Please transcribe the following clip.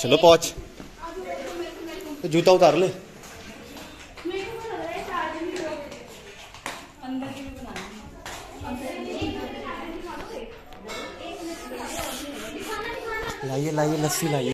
चलो पहुँच। तो जूता उतार ले। लाइए लाइए लस्सी लाइए।